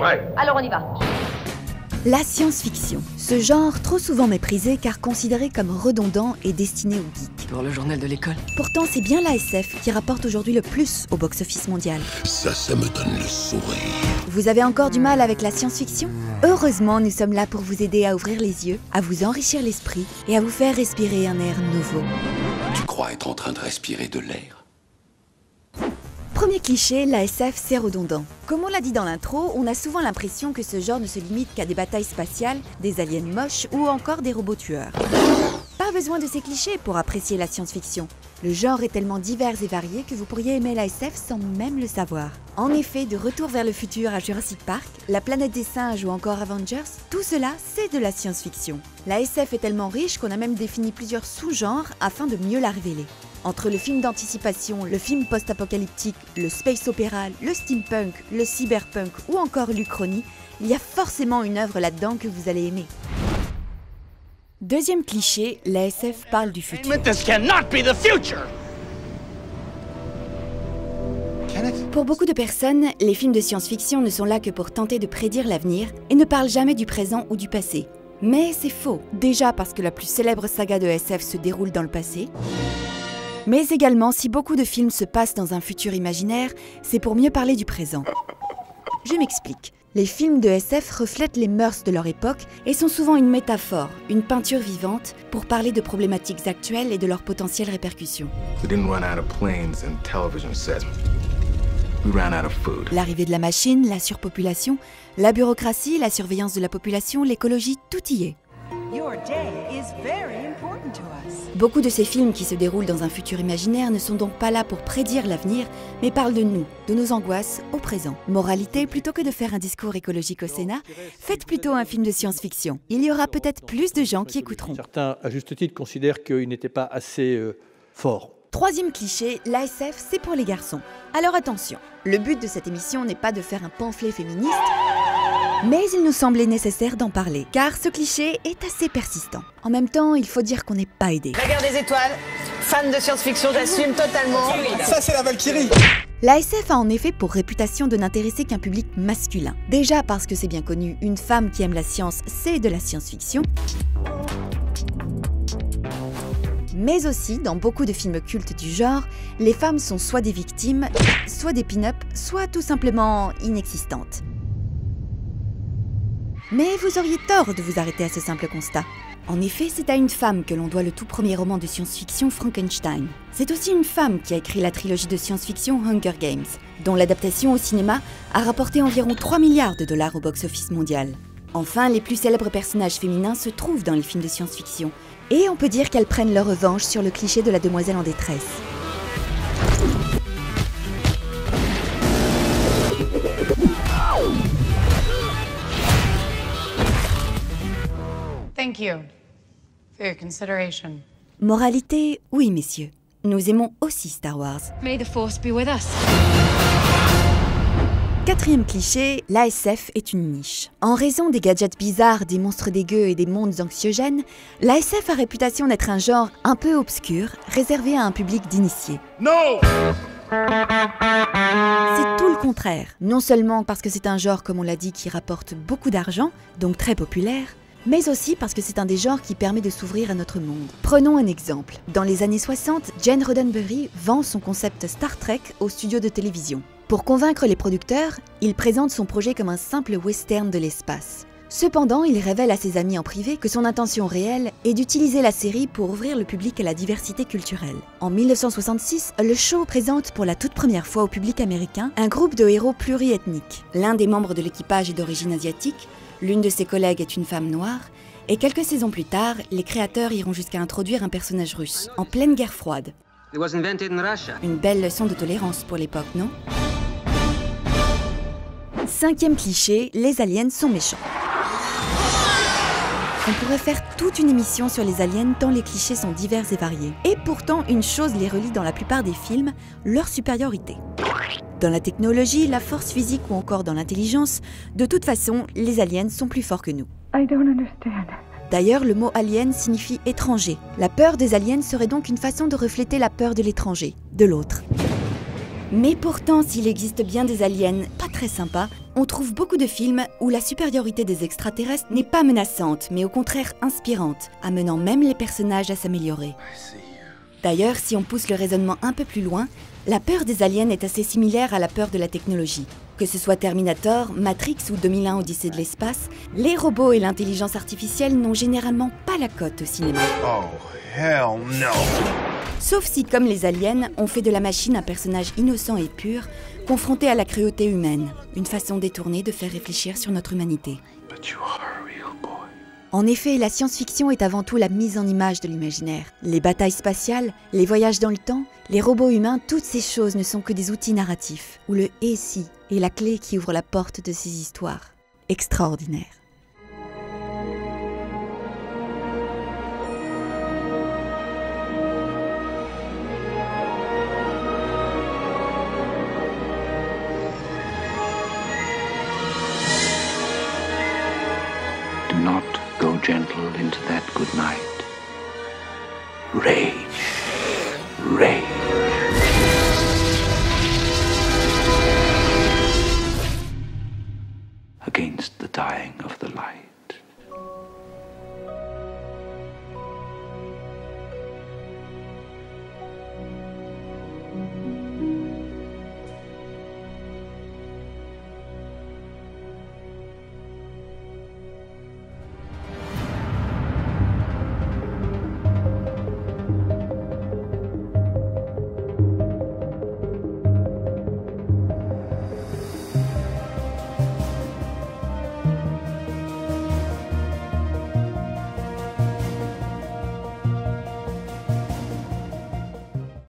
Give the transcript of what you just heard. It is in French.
Ouais. Alors on y va. La science-fiction, ce genre trop souvent méprisé car considéré comme redondant et destiné aux geeks. Pour le journal de l'école. Pourtant, c'est bien la SF qui rapporte aujourd'hui le plus au box-office mondial. Ça, ça me donne le sourire. Vous avez encore du mal avec la science-fiction? Heureusement, nous sommes là pour vous aider à ouvrir les yeux, à vous enrichir l'esprit et à vous faire respirer un air nouveau. Tu crois être en train de respirer de l'air? Premier cliché, la SF c'est redondant. Comme on l'a dit dans l'intro, on a souvent l'impression que ce genre ne se limite qu'à des batailles spatiales, des aliens moches ou encore des robots tueurs. Pas besoin de ces clichés pour apprécier la science-fiction. Le genre est tellement divers et varié que vous pourriez aimer la SF sans même le savoir. En effet, de Retour vers le futur à Jurassic Park, La planète des singes ou encore Avengers, tout cela c'est de la science-fiction. La SF est tellement riche qu'on a même défini plusieurs sous-genres afin de mieux la révéler. Entre le film d'anticipation, le film post-apocalyptique, le space opéra, le steampunk, le cyberpunk ou encore l'Uchronie, il y a forcément une œuvre là-dedans que vous allez aimer. Deuxième cliché, la SF parle du futur. Pour beaucoup de personnes, les films de science-fiction ne sont là que pour tenter de prédire l'avenir et ne parlent jamais du présent ou du passé. Mais c'est faux, déjà parce que la plus célèbre saga de SF se déroule dans le passé, mais également si beaucoup de films se passent dans un futur imaginaire, c'est pour mieux parler du présent. Je m'explique. Les films de SF reflètent les mœurs de leur époque et sont souvent une métaphore, une peinture vivante pour parler de problématiques actuelles et de leurs potentielles répercussions. We didn't run out of planes and television sets. We ran out of food. L'arrivée de la machine, la surpopulation, la bureaucratie, la surveillance de la population, l'écologie, tout y est. Beaucoup de ces films qui se déroulent dans un futur imaginaire ne sont donc pas là pour prédire l'avenir, mais parlent de nous, de nos angoisses au présent. Moralité, plutôt que de faire un discours écologique au Sénat, faites plutôt un film de science-fiction. Il y aura peut-être plus de gens qui écouteront. Certains, à juste titre, considèrent qu'il n'était pas assez euh, fort. Troisième cliché, l'ASF, c'est pour les garçons. Alors attention, le but de cette émission n'est pas de faire un pamphlet féministe, mais il nous semblait nécessaire d'en parler, car ce cliché est assez persistant. En même temps, il faut dire qu'on n'est pas aidé. La guerre des étoiles, fan de science-fiction, j'assume totalement. Ça, c'est la Valkyrie! La SF a en effet pour réputation de n'intéresser qu'un public masculin. Déjà parce que c'est bien connu, une femme qui aime la science, c'est de la science-fiction. Mais aussi, dans beaucoup de films cultes du genre, les femmes sont soit des victimes, soit des pin-up, soit tout simplement inexistantes. Mais vous auriez tort de vous arrêter à ce simple constat. En effet, c'est à une femme que l'on doit le tout premier roman de science-fiction Frankenstein. C'est aussi une femme qui a écrit la trilogie de science-fiction Hunger Games, dont l'adaptation au cinéma a rapporté environ 3 milliards de dollars au box-office mondial. Enfin, les plus célèbres personnages féminins se trouvent dans les films de science-fiction, et on peut dire qu'elles prennent leur revanche sur le cliché de la demoiselle en détresse. Thank you for your consideration. Moralité, oui messieurs, nous aimons aussi Star Wars. May the force be with us. Quatrième cliché, l'ASF est une niche. En raison des gadgets bizarres, des monstres dégueux et des mondes anxiogènes, l'ASF a réputation d'être un genre un peu obscur, réservé à un public d'initiés. Non! C'est tout le contraire. Non seulement parce que c'est un genre, comme on l'a dit, qui rapporte beaucoup d'argent, donc très populaire, mais aussi parce que c'est un des genres qui permet de s'ouvrir à notre monde. Prenons un exemple. Dans les années 60, Jane Roddenberry vend son concept Star Trek au studio de télévision. Pour convaincre les producteurs, il présente son projet comme un simple western de l'espace. Cependant, il révèle à ses amis en privé que son intention réelle est d'utiliser la série pour ouvrir le public à la diversité culturelle. En 1966, le show présente pour la toute première fois au public américain un groupe de héros pluriethniques. L'un des membres de l'équipage est d'origine asiatique, l'une de ses collègues est une femme noire, et quelques saisons plus tard, les créateurs iront jusqu'à introduire un personnage russe, en pleine guerre froide. Une belle leçon de tolérance pour l'époque, non? Cinquième cliché, les aliens sont méchants. On pourrait faire toute une émission sur les aliens tant les clichés sont divers et variés. Et pourtant, une chose les relie dans la plupart des films, leur supériorité. Dans la technologie, la force physique ou encore dans l'intelligence, de toute façon, les aliens sont plus forts que nous. D'ailleurs, le mot alien signifie étranger. La peur des aliens serait donc une façon de refléter la peur de l'étranger, de l'autre. Mais pourtant, s'il existe bien des aliens pas très sympas, On trouve beaucoup de films où la supériorité des extraterrestres n'est pas menaçante, mais au contraire inspirante, amenant même les personnages à s'améliorer. D'ailleurs, si on pousse le raisonnement un peu plus loin, la peur des aliens est assez similaire à la peur de la technologie. Que ce soit Terminator, Matrix ou 2001 Odyssée de l'espace, les robots et l'intelligence artificielle n'ont généralement pas la cote au cinéma. Oh, hell no! Sauf si, comme les aliens, on fait de la machine un personnage innocent et pur, confronté à la cruauté humaine, une façon détournée de faire réfléchir sur notre humanité. But you are. En effet, la science-fiction est avant tout la mise en image de l'imaginaire. Les batailles spatiales, les voyages dans le temps, les robots humains, toutes ces choses ne sont que des outils narratifs, où le et si est la clé qui ouvre la porte de ces histoires extraordinaires. gentle into that good night. Rage. Rage. against the dying of the light.